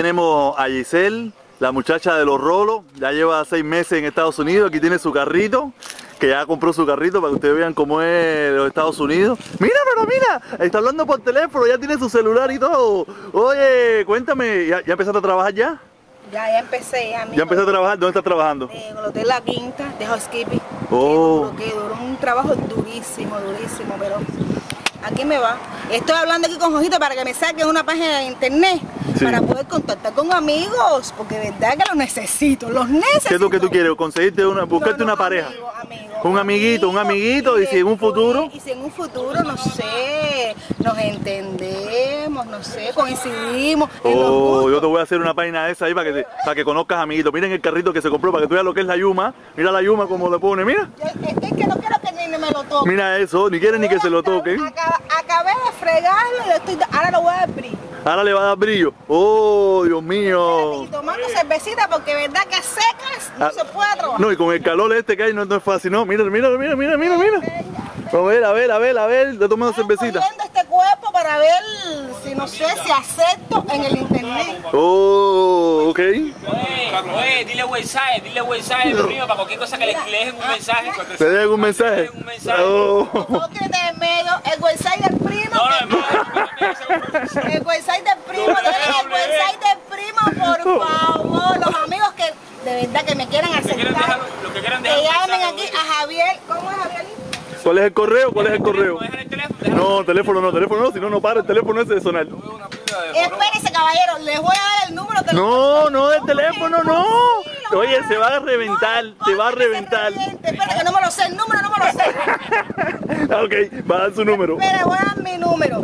tenemos a Giselle, la muchacha de los rolos, ya lleva seis meses en Estados Unidos, aquí tiene su carrito, que ya compró su carrito para que ustedes vean cómo es los Estados Unidos. Mira, pero mira, está hablando por teléfono, ya tiene su celular y todo. Oye, cuéntame, ¿ya, ya empezaste a trabajar ya? Ya, ya empecé, amigo. ¿Ya empezaste a trabajar? ¿Dónde estás trabajando? En el Hotel La Quinta, de housekeeping. Oh. Que duró, que duró un trabajo durísimo, durísimo, pero aquí me va. Estoy hablando aquí con Jojito para que me saquen una página de internet Sí. para poder contactar con amigos, porque de verdad que los necesito, los necesito. ¿Qué es lo que tú quieres? ¿Conseguirte una, buscarte No, no, una pareja? amigo, amigo, Un amiguito, un amiguito, y si en un futuro- Y si en un futuro, no sé, nos entendemos, no sé, coincidimos. Oh, yo te voy a hacer una página de esa ahí para que, para que conozcas amiguitos. Miren el carrito que se compró para que tú veas lo que es la Yuma. Mira la Yuma como le pone, mira. Es es que no quiero que ni me lo toque. Mira eso, ni quiere ni que se lo toquen. Acab- Acabé de fregarlo y ahora lo voy a brillo. Ahora le va a dar brillo. Oh, Dios Y mío. tomando cervecita porque verdad que secas no Ah, se puede trabajar. No, y con el calor este que hay no, no es fácil, ¿no? Mira, mira, mira, mira, mira, mira. A ver, a ver, a ver, a ver, le tomando cervecita. Estoy este cuerpo para ver si no sé si acepto en el internet. Oh, ok. Oye, oye, dile mensaje, dile mensaje, primo, para cualquier cosa que le, le dejen un mensaje. ¿Te dejan un mensaje? Un mensaje. Oh. No medio el website del primo. No, no, que- hermano, El website del primo, el website del primo, por favor. Los amigos que de verdad que me quieran que quieran aceptar. dejar- los que quieran Que dejar un llamen aquí a Javier. ¿Cómo es Javier? ¿Cuál es el correo? ¿Cuál es el correo? ¿No el teléfono? No, teléfono no, teléfono no, si no, no para el teléfono ese de sonar. Espérese, caballero, les voy a dar el número que No, no, el teléfono no. Oye, se va a reventar, te va a reventar. Espera, que no me lo sé, el número no me lo sé. Ah, Ok, va a dar su número. Espera, voy a dar mi número.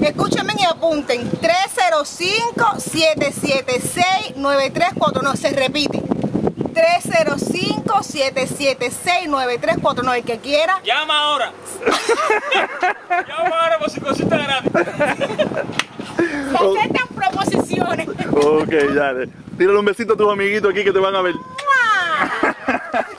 Escúchenme y apunten. 305-776-9349. Se repite. 305-776-9349. El que quiera. Llama ahora. Llama ahora por si cositas gratis. Se aceptan proposiciones. Ok, dale. Tírale un besito a tus amiguitos aquí que te van a ver. ¡Mua!